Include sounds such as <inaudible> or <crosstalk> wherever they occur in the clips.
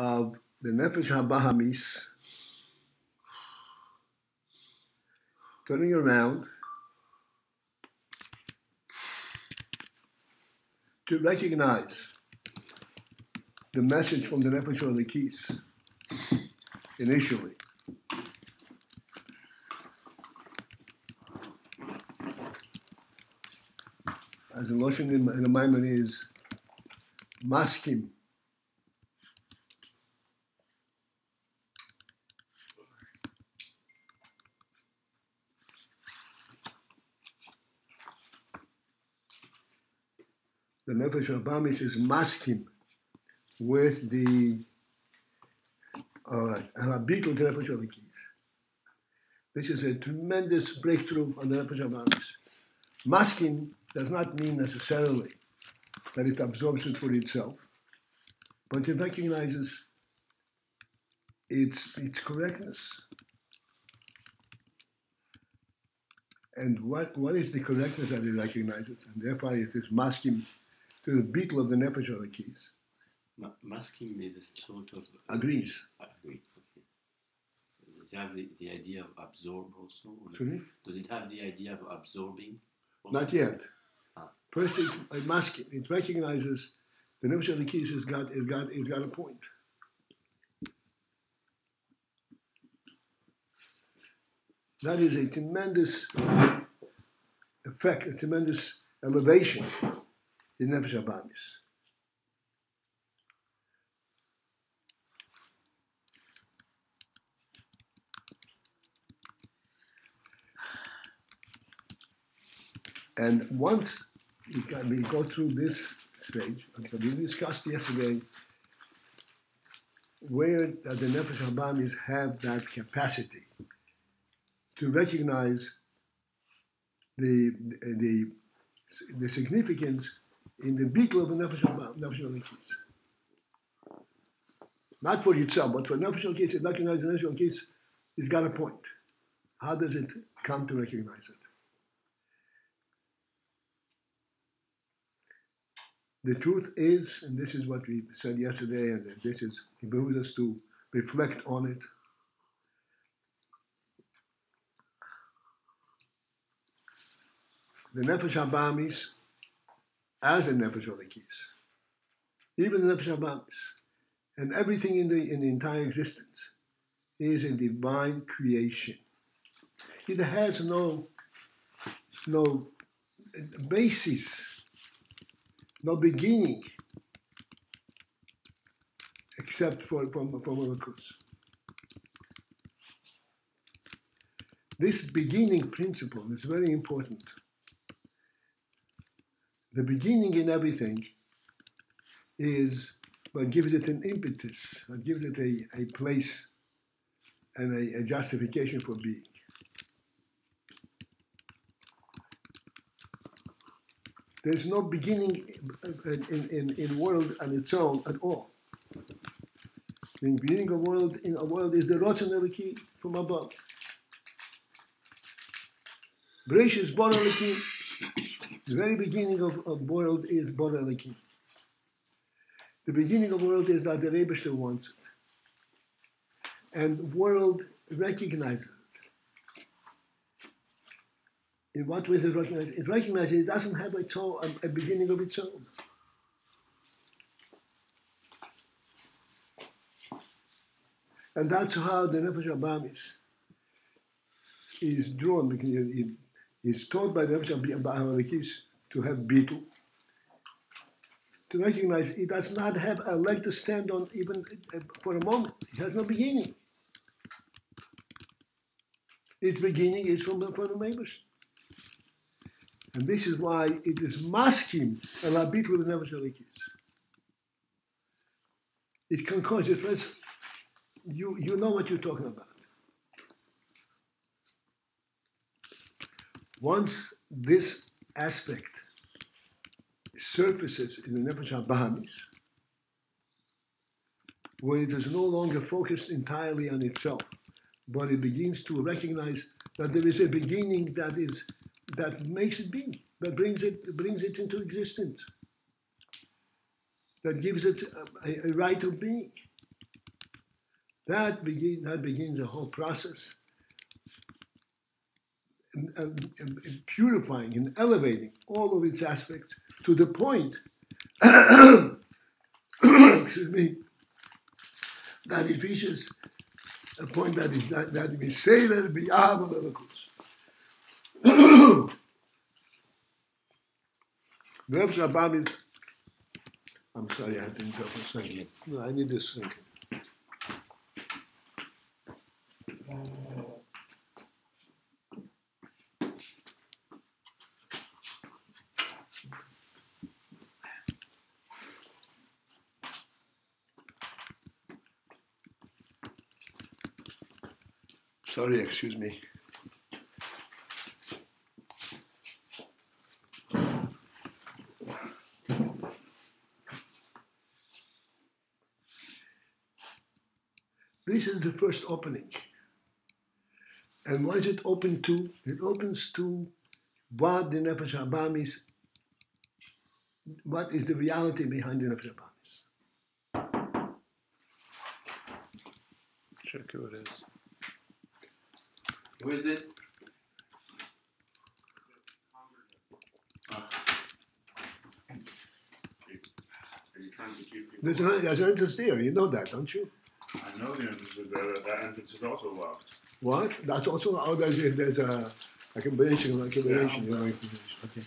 of the Nefesh HaBahamis turning around to recognize the message from the Nefesh on the Keys initially. As the in, in the Maimon is maskim. The Nefesh Abamis is maskim with the uh, Halabitul Nefesh Keys. This is a tremendous breakthrough on the Nefesh Abamis. Maskim does not mean necessarily that it absorbs it for itself, but it recognizes its, its correctness. And what, what is the correctness that it recognizes? And therefore it is maskim to the bittul of the Nefesh of the keys. Ma- maskim is sort of. Agrees. Agreed. Okay. Does it have the, the idea of absorb also? Sorry? Does it have the idea of absorbing? Also? Not yet. Ah. First, it's a maskim. It recognizes the Nefesh of the keys has got, has got, has got a point. That is a tremendous effect, a tremendous elevation Nefesh Abamis. And once we go through this stage, okay, we discussed yesterday where the Nefesh Habamis have that capacity to recognize the, the, the significance in the bittul of a Nefesh. Not for itself, but for Nefesh Halikis, it recognizes Nefesh Halikis, it's got a point. How does it come to recognize it? The truth is, and this is what we said yesterday, and this is, it behooves us to reflect on it. The Nefesh Habamis, as a Nefesh Olikis, even the Habamis, and everything in the, in the entire existence is a divine creation. It has no, no basis no beginning except for from, from Malakus. This beginning principle is very important. The beginning in everything is what gives it an impetus, what gives it a, a place and a, a justification for being. There's no beginning in, in, in, world on its own at all. The beginning of world in a world is the Ratzon Eliki from above. Bereshis Bor Eliki, the very beginning of, of world is Bor. The beginning of the world is that the Rebbe wants it. And world recognizes it. In what way does it recognize? It It recognizes it doesn't have a, a beginning of its own. And that's how the Nefesh Abamis is drawn. Is taught by Nefesh Abamis to have bittul, to recognize it does not have a leg to stand on even uh, for a moment. It has no beginning. Its beginning is from the, from the Mabush. And this is why it is masking a labit with never It can cause you, you know what you're talking about. Once this aspect surfaces in the Nefesh Bahamis, where it is no longer focused entirely on itself, but it begins to recognize that there is a beginning that is that makes it be, that brings it brings it into existence, that gives it a, a right of being. That, begin, that begins a whole process and, and, and purifying and elevating all of its aspects to the point, <coughs> excuse me, that it reaches a point that is that, that we say that it be. Nerves are bombing. I'm sorry, I have to interrupt a second. No, I need this thing. Sorry, excuse me. This is the first opening. And what is it open to? It opens to what the Nefesh Habamis, what is the reality behind the Nefesh Habamis. Check who it is. Who is it? Are you trying to keep people? There's an, there's an entrance there, you know that, don't you? I know the entrance is there. That entrance is also locked. What? That's also, oh, there's, a- there's a, a combination, a combination. Yeah. you know, a. Okay.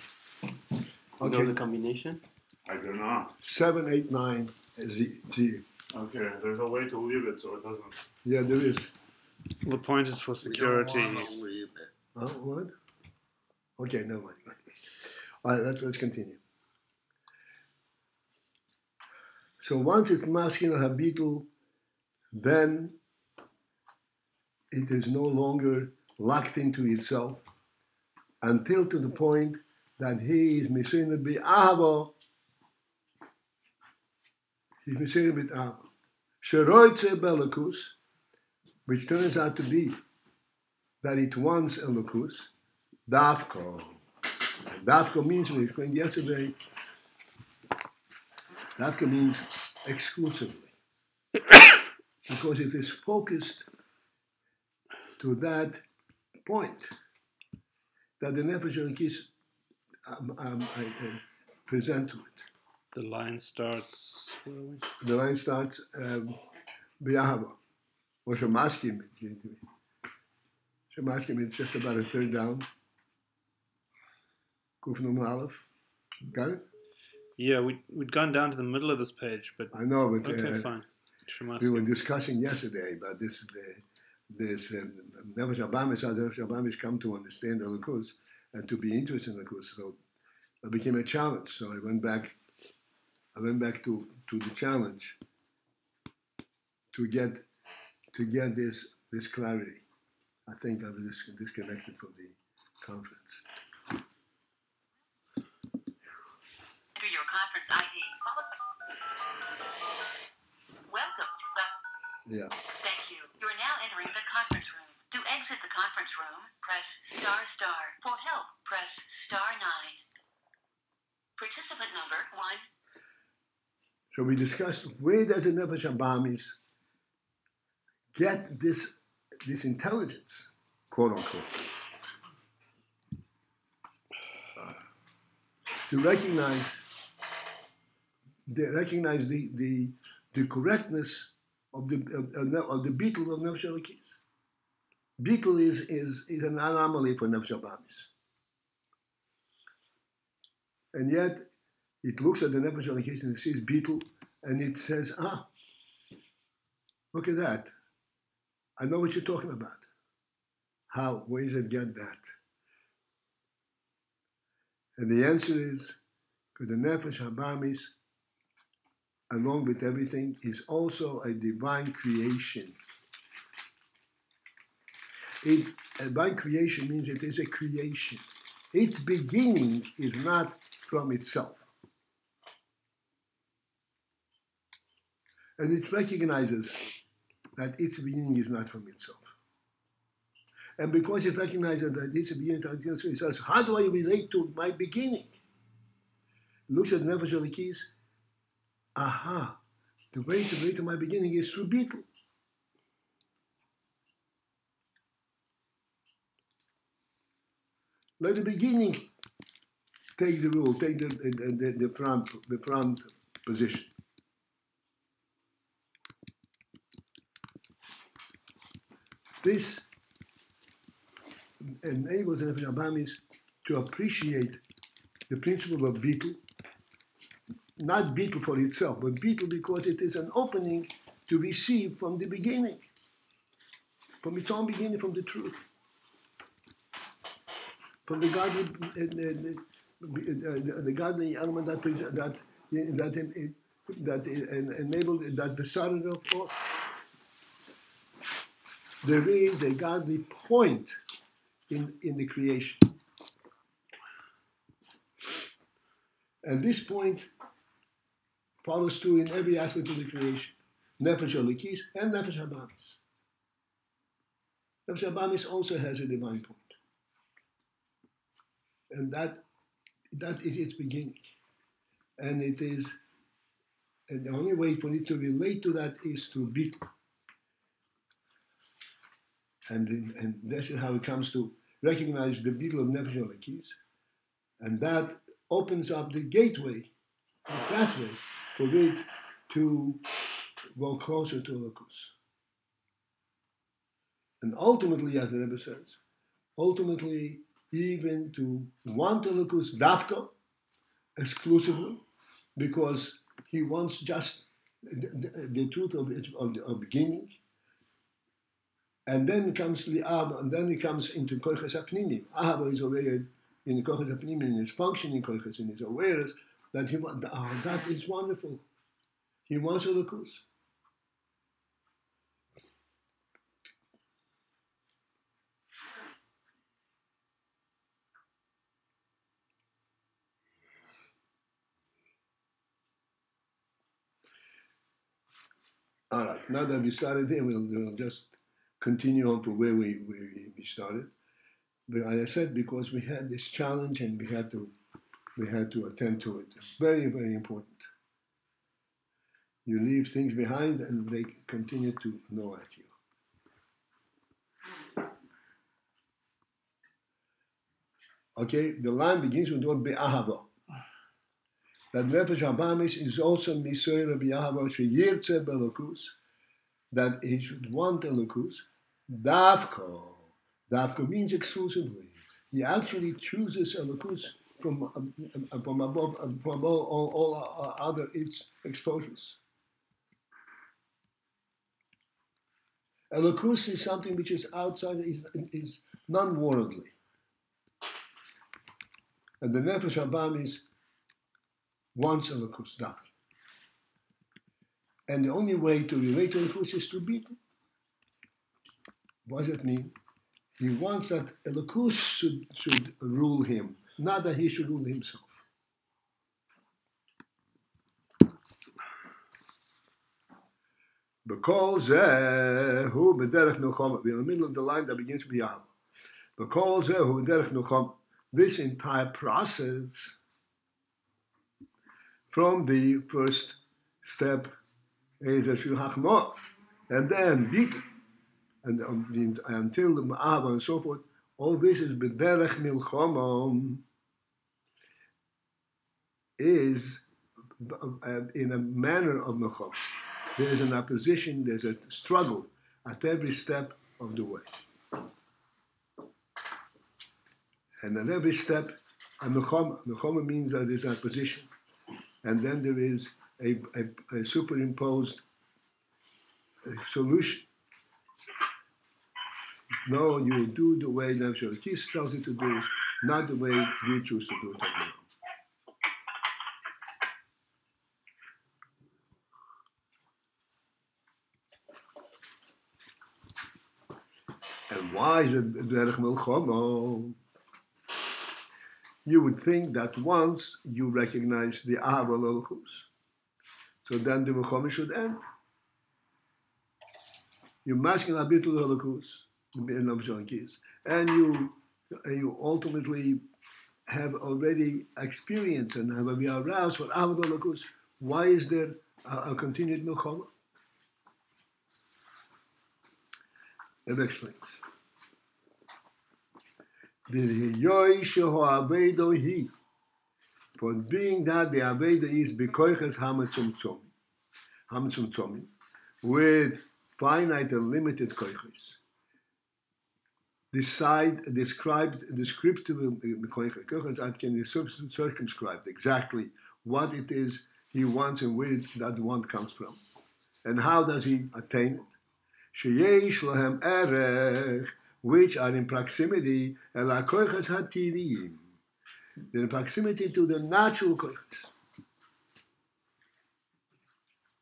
You know the combination? I do not. seven, eight, nine, Z, Z. Okay, there's a way to leave it so it doesn't. Yeah, there is. The point is for security. Huh? What? Okay, never mind. All right, let's, let's continue. So once it's masculine habitul, then it is no longer locked into itself until to the point that he is mishinah be ahavo. He's mishinah be ahavo. Sheroitze belakus, which turns out to be that it wants elokus, dafko. And dafko means, we explained yesterday, dafko means exclusively. <coughs> because it is focused to that point that the Nefesh Elokis um, um, I, I present to it. The line starts. where are we? The line starts um, Or Shemaskim. Shemaskim is just about a third down. Kuf Nun Aleph. Got it? Yeah, we, we'd gone down to the middle of this page, but I know, but okay, uh, fine. we were discussing yesterday about this. The, this um, Nefesh Abamis, how Abamis come to understand the Lakus and to be interested in the Lakus. So it became a challenge. So I went back. I went back to, to the challenge to get to get this this clarity. I think I was dis- disconnected from the conference. Enter your conference ID. Welcome to the. Yeah. Thank you. You are now entering the conference room. To exit the conference room, press star star. For help, press star nine. Participant number one. So we discussed where does the Nefesh Abamis get this this intelligence, quote unquote, to recognize they recognize the the, the correctness of the of, of, the bittul of Nefesh Bittul is, is, is an anomaly for Nefesh And yet, it looks at the Nefesh and it sees bittul, and it says, ah, look at that. I know what you're talking about. How? Where does it get that? And the answer is, because the Nefesh Habamis, along with everything, is also a divine creation. It, a divine creation means it is a creation. Its beginning is not from itself. And it recognizes that its beginning is not from itself. And because it recognizes that its beginning is it says, how do I relate to my beginning? Looks at the Elikis, aha, the way to relate to my beginning is through bittul. Let the beginning take the rule, take the, the, the, the front, the front position. This enables the Nefesh Abamis to appreciate the principle of bittul, not bittul for itself, but bittul because it is an opening to receive from the beginning, from its own beginning, from the truth, from the godly, uh, the, the, the godly element that that that that enabled that started off. There is a godly point in, in the creation. And this point follows through in every aspect of the creation. Nefesh Elikis and Nefesh Habamis. Nefesh Habamis also has a divine point. And that, that is its beginning. And it is, and the only way for it to relate to that is through Bitl. And, in, and this is how it comes to recognize the Bitl of Nefesh And that opens up the gateway, the pathway for it to go closer to Elokus. And ultimately, as the Rebbe says, ultimately, even to want Elokus Dafka exclusively, because he wants just the, the, the truth of, of the of beginning. And then comes Li'ab, and then he comes into Koiches Apnimim. Ahava is already in Koiches Apnimim, in his functioning Koiches, in his awareness, that he want, oh, that is wonderful. He wants Elokus. All right, now that we started here, we'll, we'll just continue on from where we, we, we started. But as I said, because we had this challenge and we had to we had to attend to it. Very, very important. You leave things behind and they continue to gnaw at you. Okay, the line begins with the word be'ahava. That nefesh habamis is also misoyra be'ahava sheyirtze belokus. That he should want elokus. Davko. Davko means exclusively. He actually chooses elokus from, um, from above, um, from above all, all other its exposures. Elokus is something which is outside, is, is non-worldly. And the Nefesh Habamis wants Elokus, that. And the only way to relate to Elokus is to him. What does it mean? He wants that Elokus should, should rule him, not that he should rule himself. Because who bederech milchama. We're in the middle of the line that begins with Yahweh. Because who bederech milchama. This entire process, from the first step, is a shulchachma, and then bit, and um, the, until the ma'ava and so forth. All this is bederech milchama. Is uh, in a manner of milchama there is an opposition, there's a struggle at every step of the way. And at every step, a mechoma means that there's opposition. And then there is a, a, a superimposed solution. No, you do the way Nefesh tells you to do, not the way you choose to do it on your own. And why is it milchama? You would think that once you recognize the Ahava Elokus, so then the milchama should end. You're maskim Elokus, and you you ultimately have already experienced and have been aroused for Ahava Elokus. Why is there a, a continued milchama? It explains. For being that the aveda is bekoiches hamatzumtzom, hamatzumtzomim, with finite and limited koiches. Decide, described, descriptive can be circumscribed exactly what it is he wants and where that want comes from. And how does he attain it? Which are in proximity, they're in proximity to the natural koiches.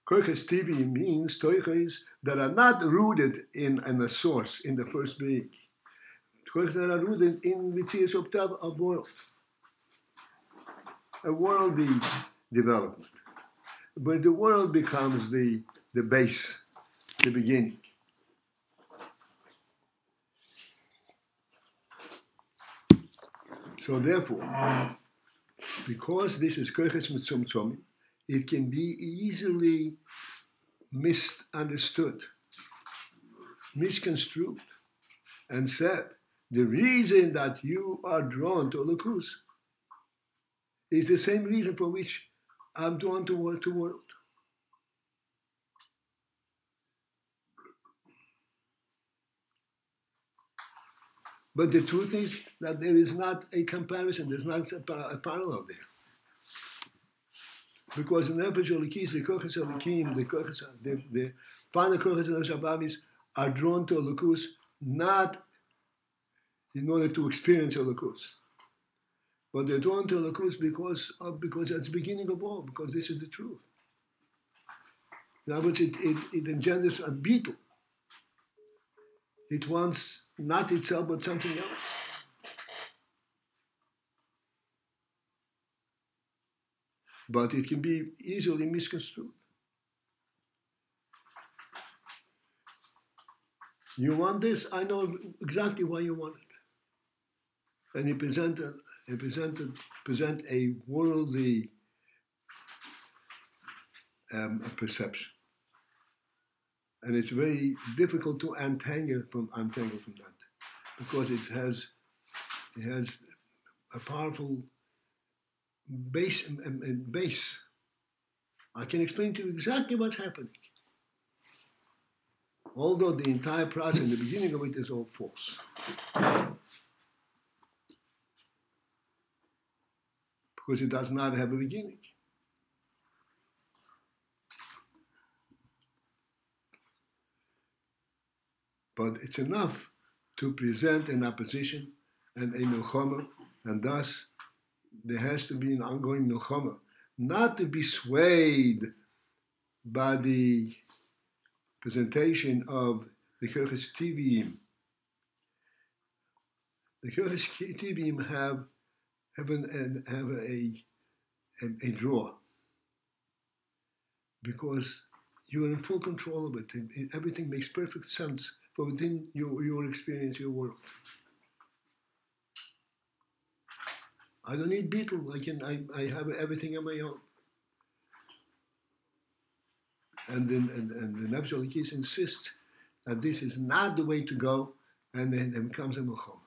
Koiches tibi means koiches that are not rooted in, in the source, in the first being. Are rooted in Mitzias of, of world. A worldly development. But the world becomes the, the base, the beginning. So therefore, because this is koiches mitzumtzomim, it can be easily misunderstood, misconstrued, and said, the reason that you are drawn to the Lakus is the same reason for which I'm drawn to to world. But the truth is that there is not a comparison, there's not a, par- a parallel there. Because in Nefesh Elikis, the Koches Elikim, the Koches, the, the final Koches and Shabamis are drawn to Elokus not in order to experience Elokus, but they're drawn to because of, because that's the beginning of all, because this is the truth. In other words, it, it, it engenders a bittul. It wants not itself but something else. But it can be easily misconstrued. You want this? I know exactly why you want it. And he presented, he presented, present a worldly um, perception and it's very difficult to untangle from untangle from that because it has it has a powerful base and, and base. I can explain to you exactly what's happening. Although the entire process, the beginning of it is all false. Because it does not have a beginning. but it's enough to present an opposition and a milchama, and thus there has to be an ongoing milchama, not to be swayed by the presentation of the Koiches Tivim. The Tivim have have, an, have a, a, a draw because you are in full control of it. Everything makes perfect sense from within your, your experience, your world. I don't need Bittul. I can I, I have everything on my own. And then and, and the Elikis insists that this is not the way to go, and then there comes a milchama.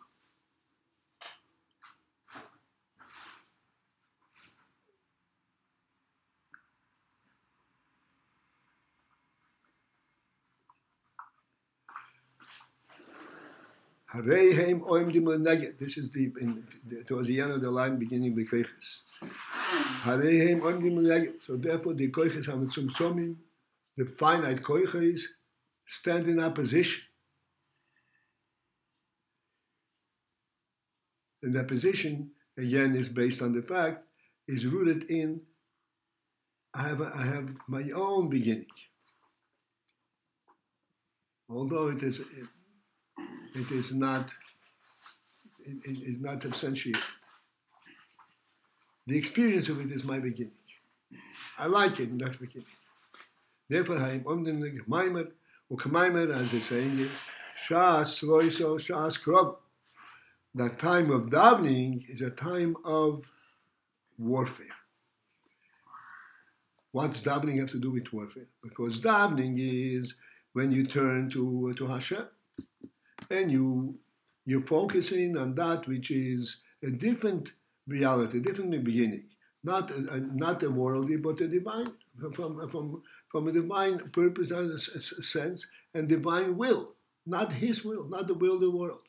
This is the, in, towards the end of the line beginning with koiches. So therefore the koiches have some somim, the finite koiches stand in opposition. And that position, again, is based on the fact, is rooted in I have, a, I have my own beginning. Although it is, it, it is not it, it is not substantiated. The experience of it is my beginning. I like it, and that's beginning. Therefore, I'm omden maimer, or kmaimer, as the saying is, shas loiso shas krov. That time of davening is a time of warfare. What does davening have to do with warfare? Because davening is when you turn to, to Hashem and you You're focusing on that which is a different reality, different beginning, not a, not a worldly, but a divine, from from from a divine purpose and sense and divine will, not his will, not the will of the world.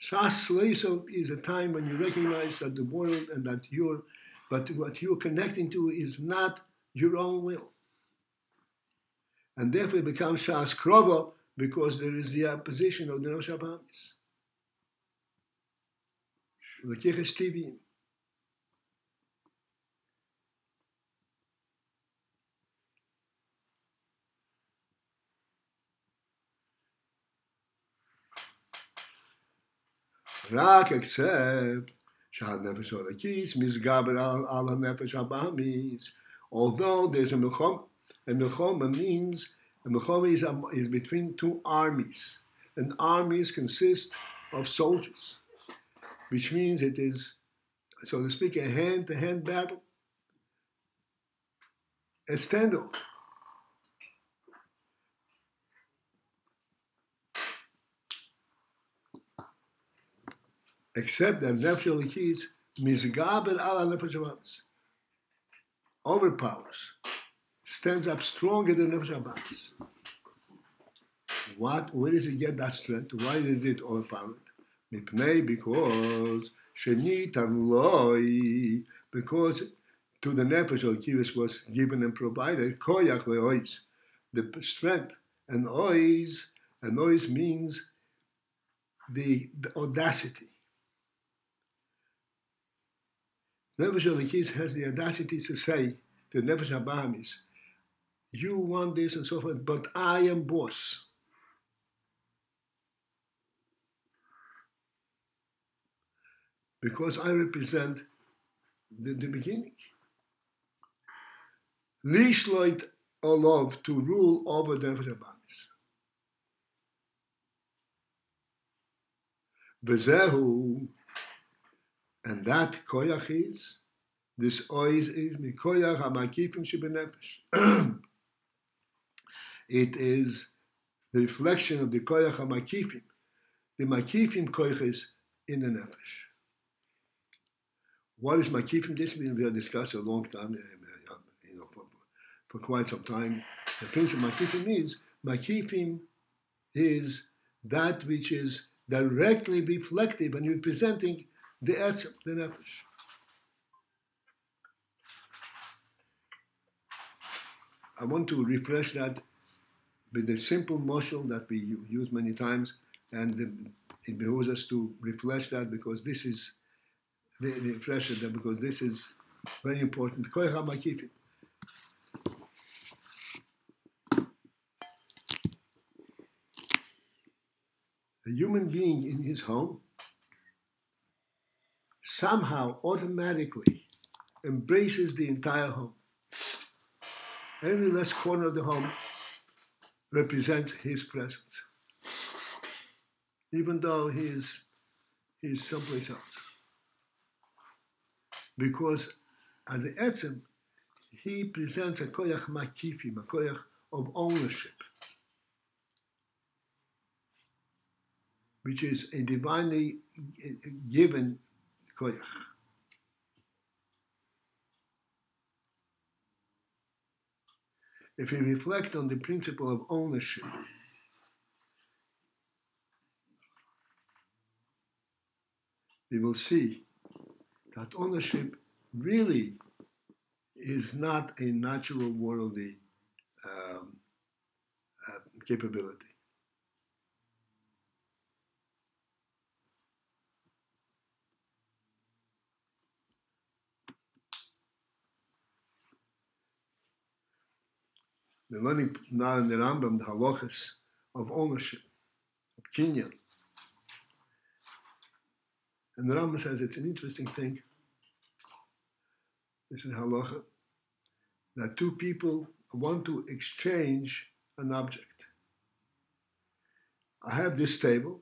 Shas Leiso is a time when you recognize that the world and that you're, but what you're connecting to is not your own will. And therefore it becomes Shas Krovo because there is the opposition of the Rosh Hashanah. The Koiches Tivim. רק accept שהנפש הולכיס מסגבר על הנפש הבאמיס. Although there's a מלחום a milchoma means a milchoma is, is between two armies. And armies consist of soldiers, which means it is, so to speak, a hand-to-hand battle, a standoff. except that nefesh elikis misgaber ala nefesh overpowers, stands up stronger than nefesh habamis. What? Where does it get that strength? Why is it overpowered? Mipnei because shenitan loi because to the nefesh elikis was given and provided koyach leois the strength and ois and ois means the, the audacity Nefesh has the audacity to say to Nefesh you want this and so forth, but I am boss. Because I represent the, the beginning. Lishloit Olov to rule over the Abamis. Bezehu and that koyach is, this ois is mikoyach hamakifim shebenefesh. <clears throat> It is the reflection of the koyach hamakifim, the makifim koyches in the nefesh. What is makifim? This we have discussed a long time, uh, you know, for, for quite some time. The principle of makifim is makifim is that which is directly reflective and representing the etzem, the nefesh. I want to refresh that with the simple motion that we use many times, and it behooves us to refresh that because this is the, the refresh that because this is very important. A human being in his home somehow automatically embraces the entire home. Every last corner of the home represents his presence, even though he is, he is someplace else. Because as the Etzem, he presents a koyach makifim, a koyach of ownership, which is a divinely uh, given koyach. If we reflect on the principle of ownership, we will see that ownership really is not a natural worldly um, uh, capability. We're learning now in the Rambam the halachas of ownership, of kinyan. And the Rambam says it's an interesting thing. This is halacha that two people want to exchange an object. I have this table,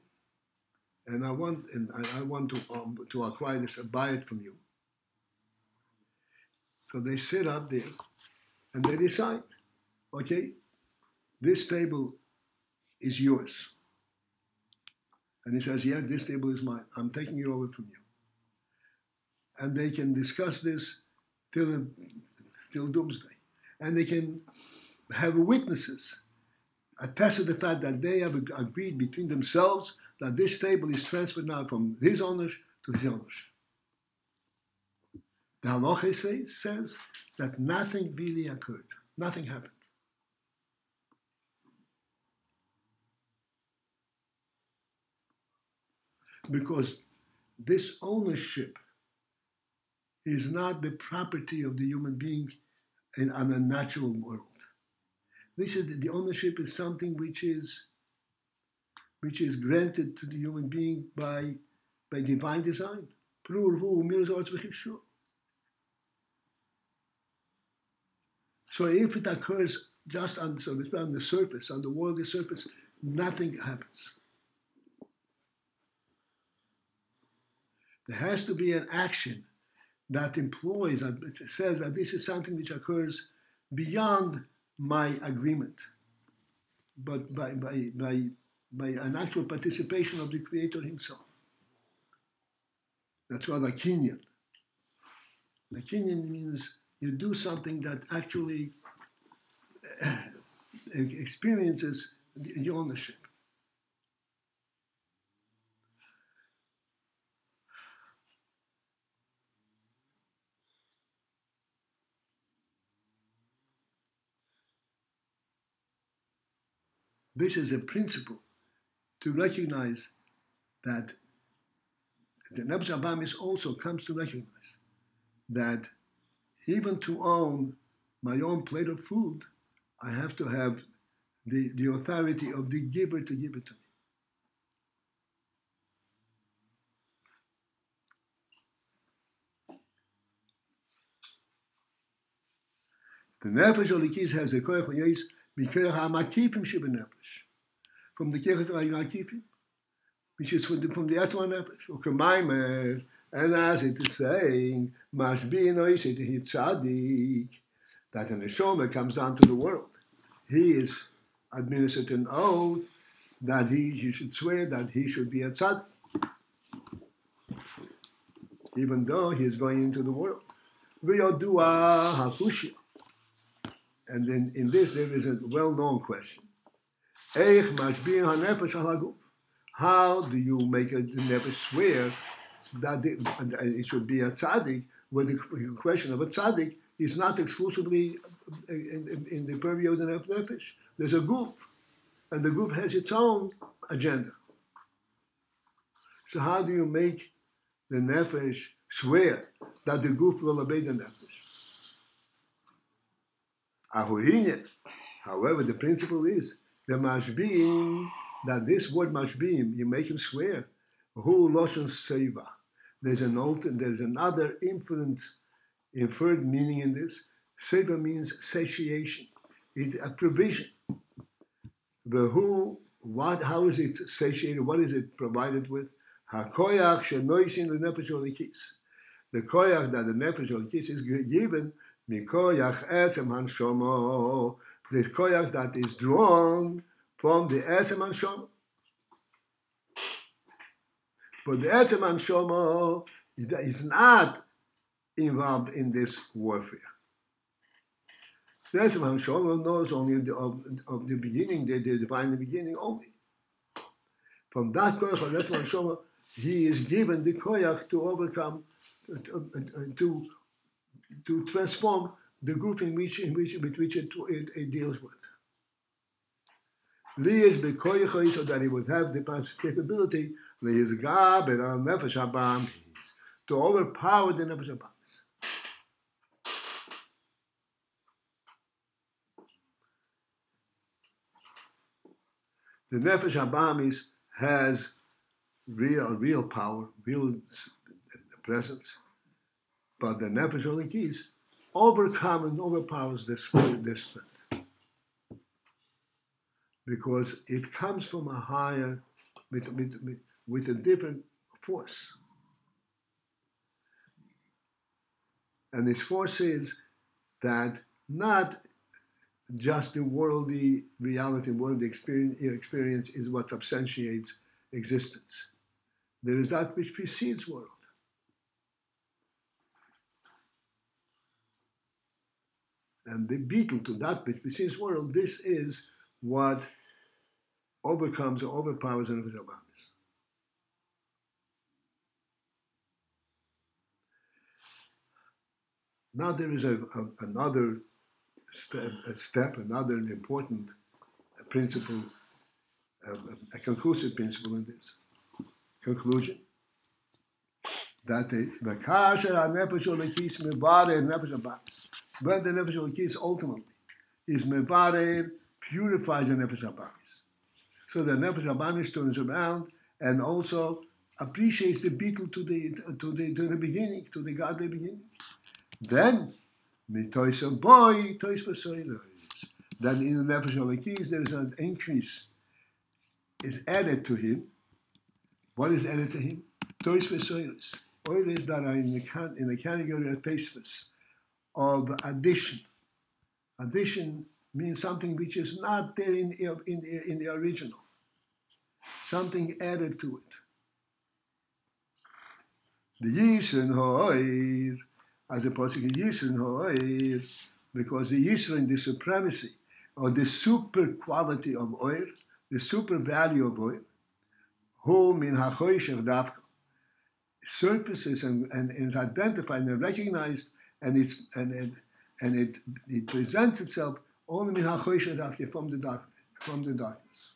and I want and I, I want to um, to acquire this, and buy it from you. So they sit up there, and they decide, okay, this table is yours. and he says, "Yeah, this table is mine. I'm taking it over from you." And they can discuss this till till doomsday, and they can have witnesses attest to the fact that they have agreed between themselves that this table is transferred now from his owners to his ownership. The halacha says, says that nothing really occurred, nothing happened. Because this ownership is not the property of the human being in, on a natural world. This is the ownership is something which is which is granted to the human being by by divine design. So if it occurs just on, so on the surface, on the worldly surface, nothing happens. There has to be an action that employs, uh, that says that this is something which occurs beyond my agreement, but by, by, by, by an actual participation of the Creator Himself. That's called a kinyan. A kinyan means you do something that actually uh, experiences the ownership. This is a principle to recognize that the Abamis also comes to recognize that even to own my own plate of food, I have to have the, the authority of the giver to give it to me. The Nefesh Olikis has a koyach mikoyach ha'makifim. From the koyach ha'makifim, which is from the, from the Atman Nefesh. Or Kemaimer, and as it is saying, Mashbi Noisei Tehi Tzadik, that an Neshoma comes down to the world. He is administered an oath that he, he should swear that he should be a tzaddik, even though he is going into the world. V'yodua hakushia. And then in this there is a well-known question. How do you make a nefesh swear that it should be a tzaddik when the question of a tzaddik is not exclusively in, in, in the purview of the nefesh. There's a goof, and the goof has its own agenda. So how do you make the nefesh swear that the goof will obey the nefesh? However, the principle is the mashbim that this word mashbim you make him swear. Who loshon seva. There's an and there's another inferred meaning in this. Seva means satiation. It's a provision. The who, what, how is it satiated? What is it provided with? Hakoyach shenoisin the nefesh. The koyach that the nefesh is given mikoyach esem hanshomo. The koyach that is drawn from the esem hanshomo. But the Etzem Shomo is not involved in this warfare. The Etzem Shomo knows only the, of, of, the beginning, the, the divine beginning only. From that koyach of Etzem Shomo, he is given the koyach to overcome, to, to transform the group in which, in which, with which it, it, it deals with. Li is so that he would have the capability Leizgab and al nefesh habam to overpower the nefesh habam. The nefesh habamis has real, real power, real presence, but the nefesh keys overcome and overpowers this this strength because it comes from a higher, with, with, with, with a different force. And this force is that not just the worldly reality, worldly experience, experience is what substantiates existence. There is that which precedes world. And the bittul to that which precedes world, this is what overcomes or overpowers the Nefesh Now there is a, a, another step, step, another important principle, a, a conclusive principle in this. Conclusion. That is, "V'kasher ha-nefesh Elokis nefesh abamis." When the nefesh Elokis ultimately is mevarer, purifies the nefesh abamis. So the nefesh abamis turns around and also appreciates the bittul to the to the to the beginning, to the godly beginning. Then, mitois boy, tois. Then in the nefesh Elokis there is an increase is added to him. What is added to him? Tois v'soiros. Oiros that are in the, in the category of taisvis, of addition. Addition means something which is not there in, in, in the original. Something added to it. The Yisrin Ha'oir, as opposed to the Yisrin Ha'oir, because the Yisrin, the supremacy, or the super quality of oil, the super value of oil, whom in Hachoishev Davka, surfaces and, and is identified and recognized and it's and it and it, it presents itself only from the dark from the darkness.